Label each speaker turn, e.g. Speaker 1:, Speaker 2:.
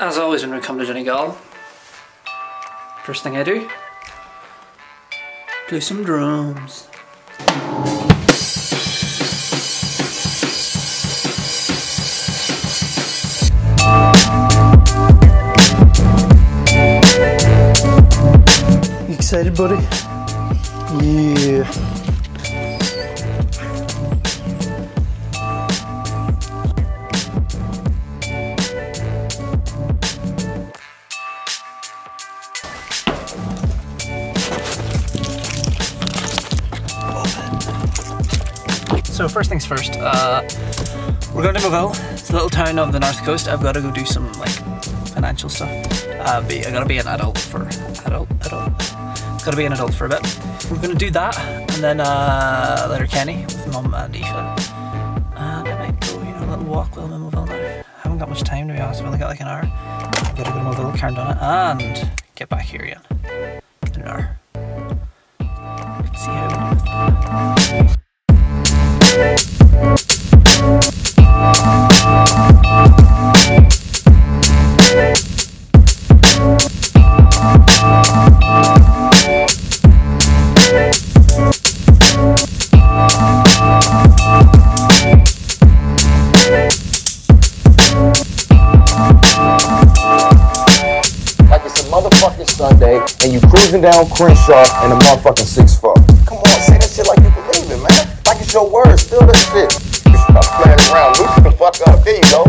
Speaker 1: as always when we come to Donegal, first thing I do, play some drums. You excited, buddy? Yeah. So first things first, uh, we're going to Moville. It's a little town on the north coast. I've got to go do some like financial stuff. Uh, be, I gotta be an adult for adult adult. Gotta be an adult for a bit. We're gonna do that, and then uh, later Kenny with mum and Aoife. And I might go, you know, a little walk while I'm in Moville now. I haven't got much time to be honest. I've only got like an hour. I've got to go to Moville, Carndonagh, and get back here again in an hour.
Speaker 2: And you cruising down Crenshaw in a motherfucking 6 4 Come on, say that shit like you believe it, man. Like it's your word. feel this shit. Stop playing around, loosen the fuck up. There you go.